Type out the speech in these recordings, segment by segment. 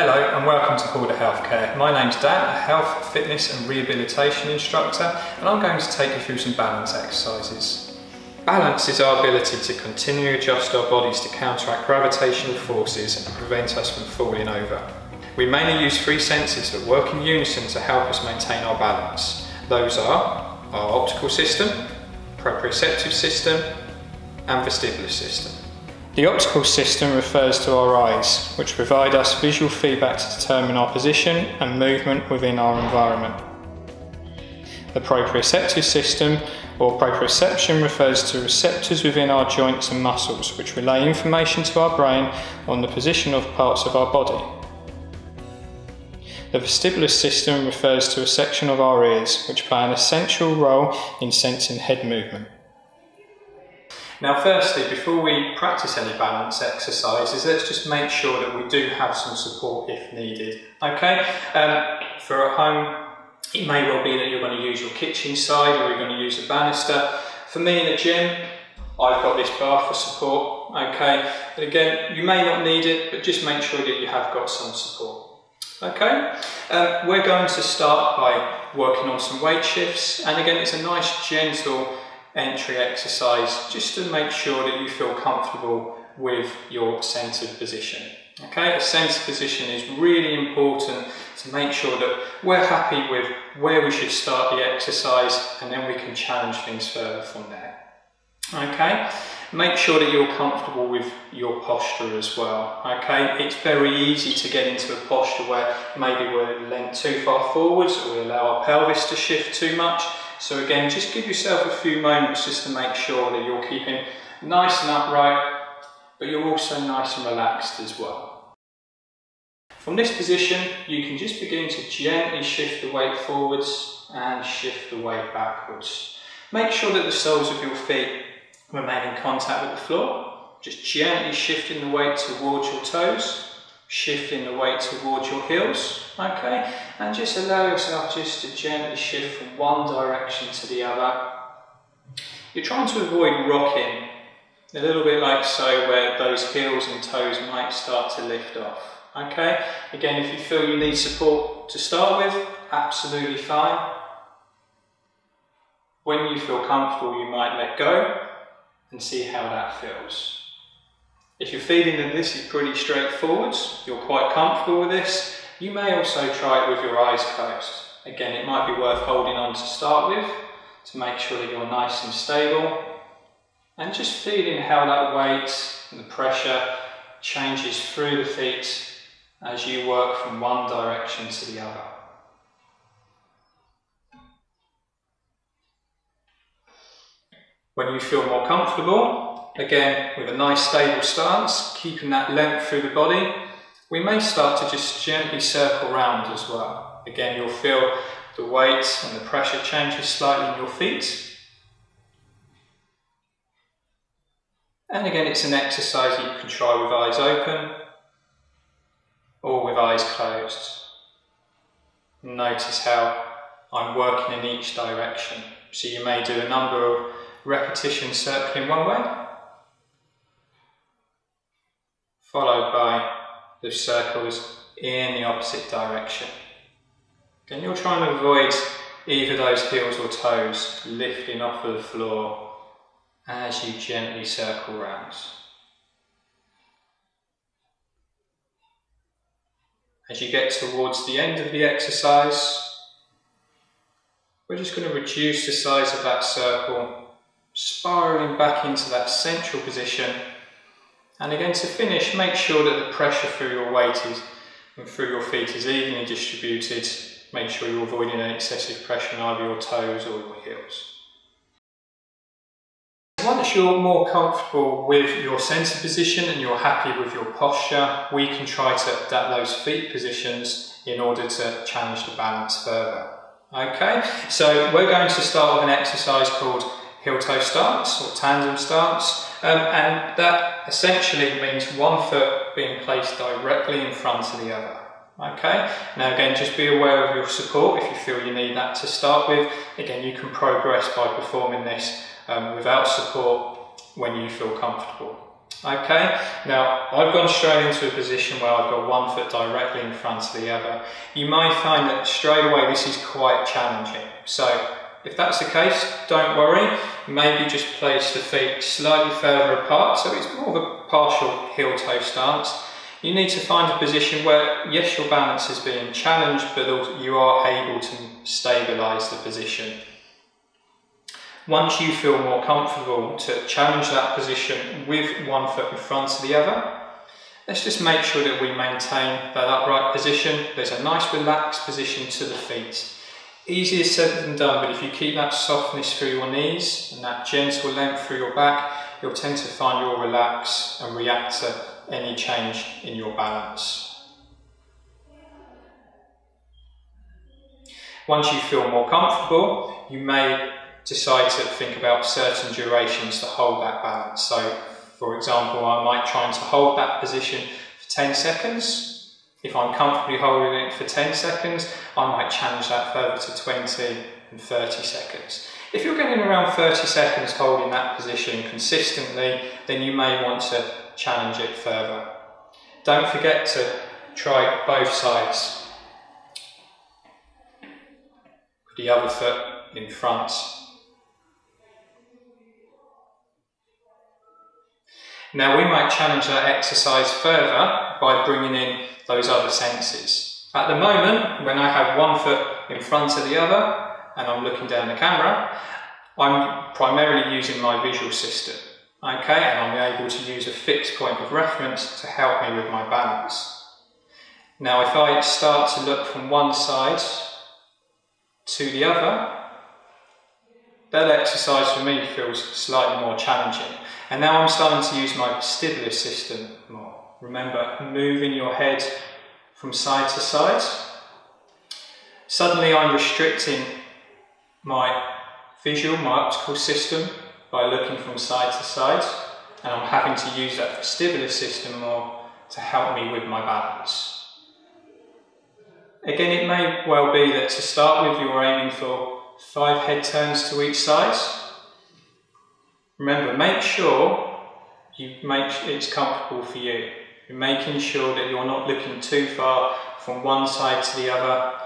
Hello and welcome to Horder Healthcare. My name's Dan, a health, fitness and rehabilitation instructor and I'm going to take you through some balance exercises. Balance is our ability to continually adjust our bodies to counteract gravitational forces and prevent us from falling over. We mainly use three senses that work in unison to help us maintain our balance. Those are our optical system, proprioceptive system and vestibular system. The optical system refers to our eyes, which provide us visual feedback to determine our position and movement within our environment. The proprioceptive system, or proprioception, refers to receptors within our joints and muscles, which relay information to our brain on the position of parts of our body. The vestibular system refers to a section of our ears, which play an essential role in sensing head movement. Now firstly, before we practice any balance exercises, let's just make sure that we do have some support if needed. Okay, um, for at home, it may well be that you're going to use your kitchen side or you're going to use a banister. For me in the gym, I've got this bar for support, okay? But again, you may not need it, but just make sure that you have got some support. Okay, um, we're going to start by working on some weight shifts, and again, it's a nice gentle entry exercise just to make sure that you feel comfortable with your centered position. Okay, a centered position is really important to make sure that we're happy with where we should start the exercise and then we can challenge things further from there. Okay, make sure that you're comfortable with your posture as well. Okay, it's very easy to get into a posture where maybe we're leant too far forwards or we allow our pelvis to shift too much so again, just give yourself a few moments just to make sure that you're keeping nice and upright, but you're also nice and relaxed as well. From this position, you can just begin to gently shift the weight forwards and shift the weight backwards. Make sure that the soles of your feet remain in contact with the floor. Just gently shifting the weight towards your toes shifting the weight towards your heels, okay? And just allow yourself just to gently shift from one direction to the other. You're trying to avoid rocking, a little bit like so, where those heels and toes might start to lift off, okay? Again, if you feel you need support to start with, absolutely fine. When you feel comfortable, you might let go and see how that feels. If you're feeling that this is pretty straightforward, you're quite comfortable with this, you may also try it with your eyes closed. Again, it might be worth holding on to start with to make sure that you're nice and stable and just feeling how that weight and the pressure changes through the feet as you work from one direction to the other. When you feel more comfortable, Again, with a nice stable stance, keeping that length through the body, we may start to just gently circle round as well. Again, you'll feel the weight and the pressure changes slightly in your feet. And again, it's an exercise that you can try with eyes open or with eyes closed. Notice how I'm working in each direction. So you may do a number of repetitions circling one way followed by the circles in the opposite direction. Then you're trying to avoid either those heels or toes lifting off of the floor as you gently circle round. As you get towards the end of the exercise, we're just going to reduce the size of that circle, spiraling back into that central position and again, to finish, make sure that the pressure through your weight is, and through your feet is evenly distributed. Make sure you're avoiding any excessive pressure on either your toes or your heels. Once you're more comfortable with your centre position and you're happy with your posture, we can try to adapt those feet positions in order to challenge the balance further. Okay, so we're going to start with an exercise called heel toe stance or tandem stance. Um, and that essentially means one foot being placed directly in front of the other. Okay, now again, just be aware of your support if you feel you need that to start with. Again, you can progress by performing this um, without support when you feel comfortable. Okay, now I've gone straight into a position where I've got one foot directly in front of the other. You might find that straight away this is quite challenging. So if that's the case, don't worry. Maybe just place the feet slightly further apart so it's more of a partial heel-toe stance. You need to find a position where, yes, your balance is being challenged, but you are able to stabilise the position. Once you feel more comfortable to challenge that position with one foot in front of the other, let's just make sure that we maintain that upright position. There's a nice relaxed position to the feet. Easier said than done, but if you keep that softness through your knees and that gentle length through your back, you'll tend to find you'll relax and react to any change in your balance. Once you feel more comfortable, you may decide to think about certain durations to hold that balance. So, for example, I might try to hold that position for 10 seconds. If I'm comfortably holding it for 10 seconds, I might challenge that further to 20 and 30 seconds. If you're getting around 30 seconds holding that position consistently, then you may want to challenge it further. Don't forget to try both sides. Put The other foot in front Now we might challenge that exercise further by bringing in those other senses. At the moment, when I have one foot in front of the other and I'm looking down the camera, I'm primarily using my visual system. Okay, and I'm able to use a fixed point of reference to help me with my balance. Now if I start to look from one side to the other, that exercise for me feels slightly more challenging. And now I'm starting to use my vestibular system more. Remember, moving your head from side to side. Suddenly I'm restricting my visual, my optical system by looking from side to side. And I'm having to use that vestibular system more to help me with my balance. Again, it may well be that to start with you're aiming for five head turns to each side Remember, make sure you make it's comfortable for you. Making sure that you're not looking too far from one side to the other.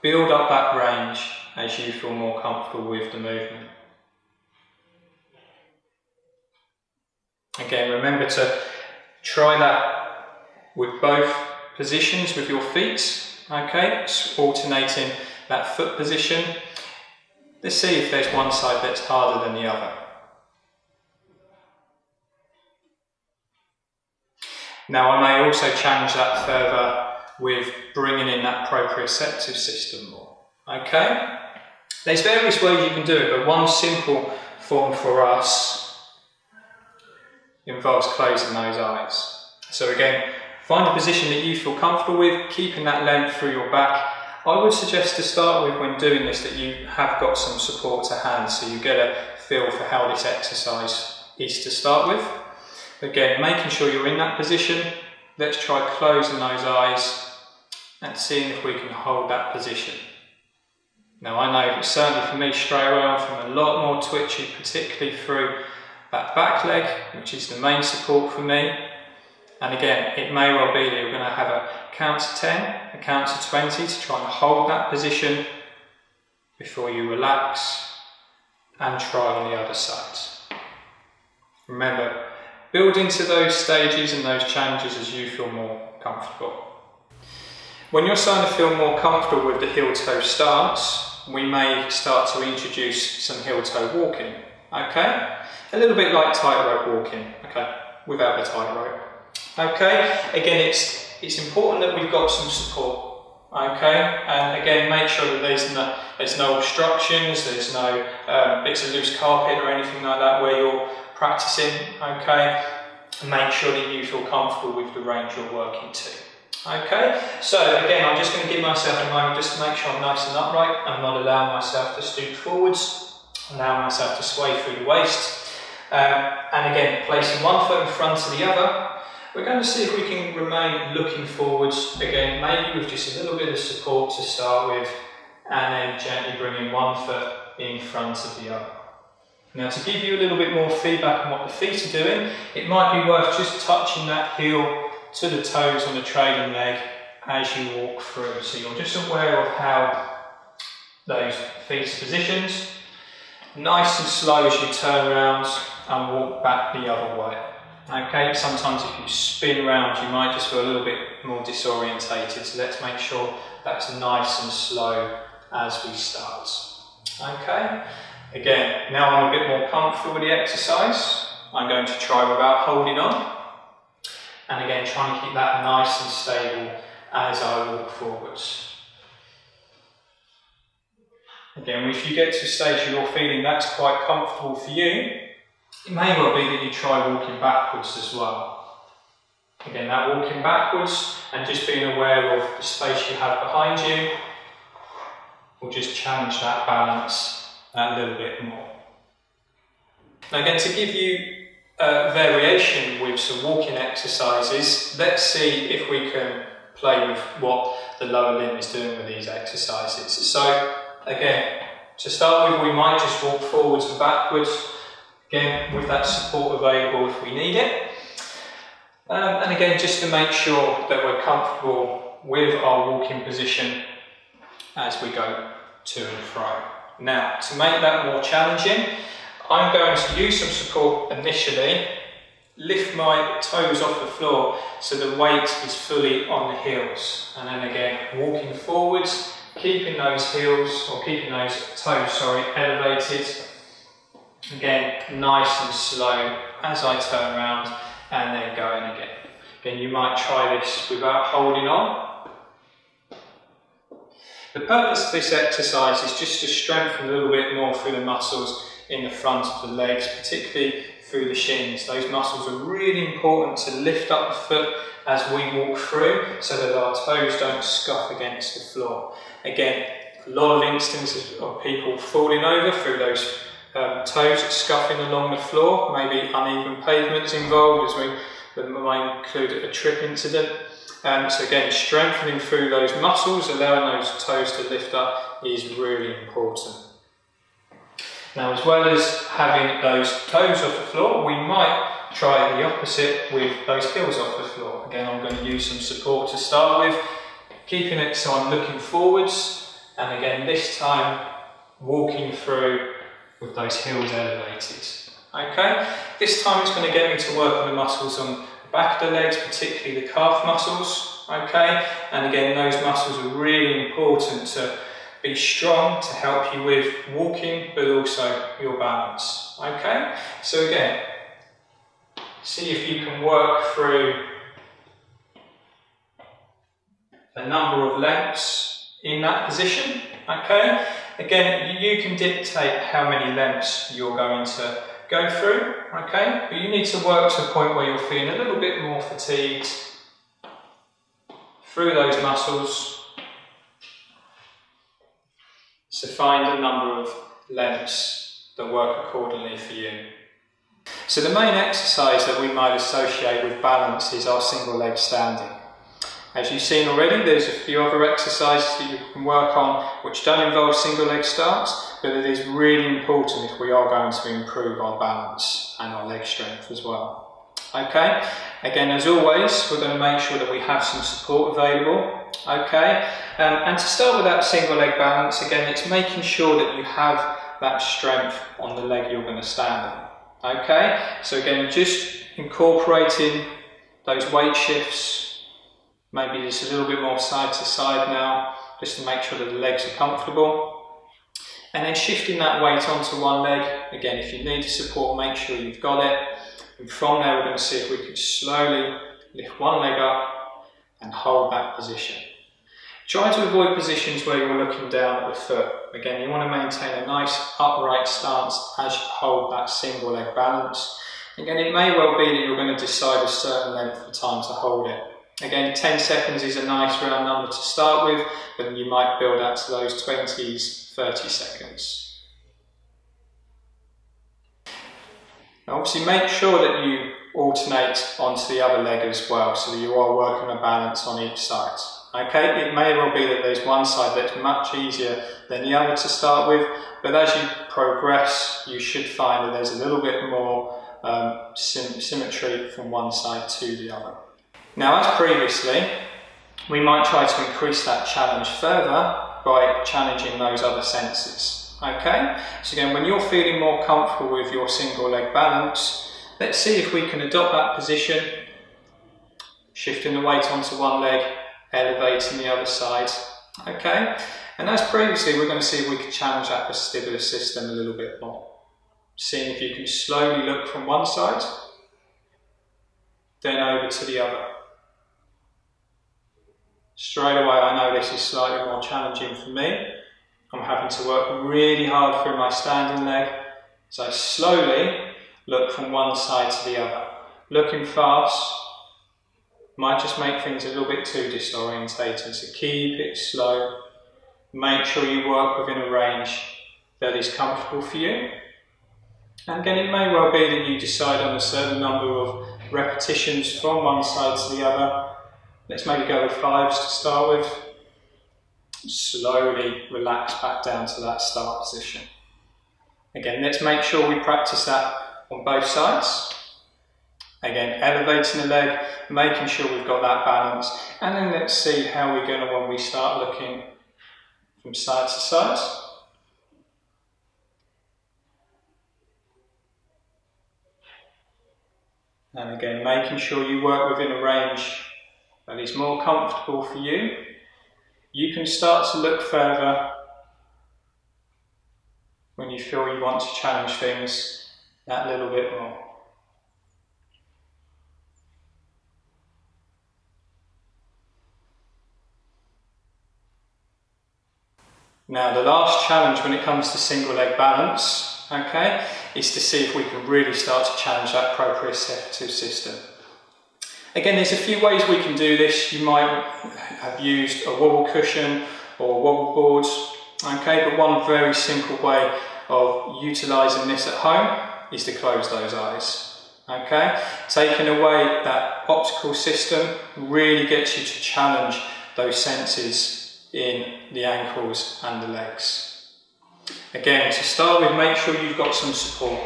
Build up that range as you feel more comfortable with the movement. Again, remember to try that with both positions with your feet, okay, alternating that foot position. Let's see if there's one side that's harder than the other. Now I may also change that further with bringing in that proprioceptive system more. Okay? There's various ways you can do it, but one simple form for us involves closing those eyes. So again, find a position that you feel comfortable with, keeping that length through your back. I would suggest to start with when doing this that you have got some support to hand so you get a feel for how this exercise is to start with. Again, making sure you're in that position. Let's try closing those eyes and seeing if we can hold that position. Now I know certainly for me straight away I'm feeling a lot more twitchy, particularly through that back leg, which is the main support for me. And again, it may well be that you're going to have a count to 10, a count to 20 to try and hold that position before you relax and try on the other side. Remember, Build into those stages and those changes as you feel more comfortable. When you're starting to feel more comfortable with the heel-toe stance, we may start to introduce some heel-toe walking, okay? A little bit like tightrope walking, okay, without the tightrope. Okay, again, it's, it's important that we've got some support, okay? And again, make sure that there's no, there's no obstructions, there's no um, bits of loose carpet or anything like that where you're practicing, okay? Make sure that you feel comfortable with the range you're working to. Okay, so again, I'm just going to give myself a moment just to make sure I'm nice and upright. I'm not allowing myself to stoop forwards, allowing myself to sway through the waist. Um, and again, placing one foot in front of the other. We're going to see if we can remain looking forwards, again, maybe with just a little bit of support to start with, and then gently bringing one foot in front of the other. Now to give you a little bit more feedback on what the feet are doing, it might be worth just touching that heel to the toes on the trailing leg as you walk through. So you're just aware of how those feet are positioned. Nice and slow as you turn around and walk back the other way. Okay, sometimes if you spin around you might just feel a little bit more disorientated, so let's make sure that's nice and slow as we start. Okay, again, now I'm a bit more comfortable with the exercise, I'm going to try without holding on. And again, try and keep that nice and stable as I walk forwards. Again, if you get to a stage where you're feeling that's quite comfortable for you, it may well be that you try walking backwards as well. Again, that walking backwards and just being aware of the space you have behind you will just challenge that balance a little bit more. Now again, to give you uh, variation with some walking exercises, let's see if we can play with what the lower limb is doing with these exercises. So again, to start with, we might just walk forwards and backwards, again, with that support available if we need it. Um, and again, just to make sure that we're comfortable with our walking position as we go to and fro. Now, to make that more challenging, I'm going to use some support initially, lift my toes off the floor so the weight is fully on the heels. And then again, walking forwards, keeping those heels, or keeping those toes, sorry, elevated. Again, nice and slow as I turn around and then going again. Again, you might try this without holding on. The purpose of this exercise is just to strengthen a little bit more through the muscles in the front of the legs, particularly through the shins. Those muscles are really important to lift up the foot as we walk through so that our toes don't scuff against the floor. Again, a lot of instances of people falling over through those um, toes scuffing along the floor, maybe uneven pavements involved as we might include a trip incident. Um, so again, strengthening through those muscles, allowing those toes to lift up is really important. Now, as well as having those toes off the floor, we might try the opposite with those heels off the floor. Again, I'm going to use some support to start with, keeping it so I'm looking forwards, and again, this time walking through with those heels elevated. Okay, this time it's going to get me to work on the muscles on back of the legs, particularly the calf muscles. Okay, and again, those muscles are really important to be strong to help you with walking, but also your balance. Okay, so again, see if you can work through a number of lengths in that position. Okay, again, you can dictate how many lengths you're going to go through. Okay, but you need to work to a point where you're feeling a little bit more fatigued through those muscles so find a number of lengths that work accordingly for you. So the main exercise that we might associate with balance is our single leg standing. As you've seen already, there's a few other exercises that you can work on which don't involve single leg starts, but it is really important if we are going to improve our balance and our leg strength as well. Okay, again as always, we're going to make sure that we have some support available Okay, um, and to start with that single leg balance, again, it's making sure that you have that strength on the leg you're going to stand on. Okay, so again, just incorporating those weight shifts, maybe just a little bit more side to side now, just to make sure that the legs are comfortable. And then shifting that weight onto one leg, again, if you need to support, make sure you've got it. And from there, we're going to see if we can slowly lift one leg up and hold that position. Try to avoid positions where you're looking down at the foot. Again, you want to maintain a nice upright stance as you hold that single leg balance. Again, it may well be that you're going to decide a certain length of time to hold it. Again, 10 seconds is a nice round number to start with, but you might build out to those 20s, 30 seconds. Now obviously make sure that you alternate onto the other leg as well so that you are working a balance on each side. Okay, it may well be that there's one side that's much easier than the other to start with, but as you progress, you should find that there's a little bit more um, symmetry from one side to the other. Now, as previously, we might try to increase that challenge further by challenging those other senses. Okay, so again, when you're feeling more comfortable with your single leg balance, let's see if we can adopt that position, shifting the weight onto one leg, elevating the other side. Okay, and as previously, we're going to see if we can challenge that vestibular system a little bit more. Seeing if you can slowly look from one side, then over to the other. Straight away, I know this is slightly more challenging for me. I'm having to work really hard through my standing leg. So I slowly look from one side to the other. Looking fast might just make things a little bit too disorientating, so keep it slow. Make sure you work within a range that is comfortable for you. And again, it may well be that you decide on a certain number of repetitions from one side to the other Let's maybe go with fives to start with. Slowly relax back down to that start position. Again, let's make sure we practice that on both sides. Again, elevating the leg, making sure we've got that balance, and then let's see how we're going to when we start looking from side to side. And again, making sure you work within a range that is more comfortable for you, you can start to look further when you feel you want to challenge things that little bit more. Now the last challenge when it comes to single leg balance, okay, is to see if we can really start to challenge that proprioceptive system. Again, there's a few ways we can do this. You might have used a wobble cushion or wobble boards, okay, but one very simple way of utilising this at home is to close those eyes, okay? Taking away that optical system really gets you to challenge those senses in the ankles and the legs. Again, to start with, make sure you've got some support,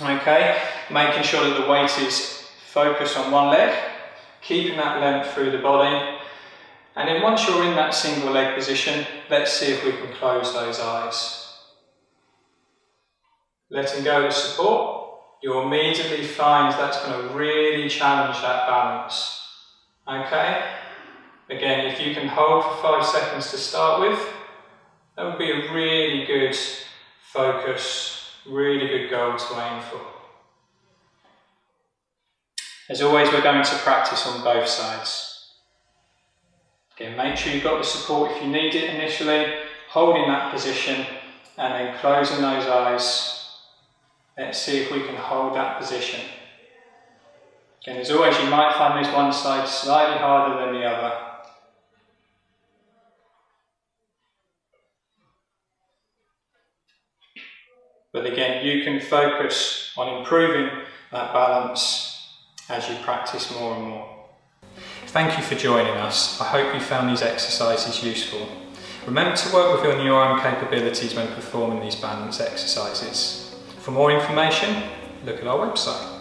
okay? Making sure that the weight is Focus on one leg, keeping that length through the body. And then once you're in that single leg position, let's see if we can close those eyes. Letting go of support, you'll immediately find that's going to really challenge that balance. Okay? Again, if you can hold for five seconds to start with, that would be a really good focus, really good goal to aim for. As always, we're going to practice on both sides. Again, make sure you've got the support if you need it initially, holding that position and then closing those eyes. Let's see if we can hold that position. Again, as always, you might find this one side slightly harder than the other. But again, you can focus on improving that balance as you practice more and more. Thank you for joining us. I hope you found these exercises useful. Remember to work within your own capabilities when performing these balance exercises. For more information, look at our website.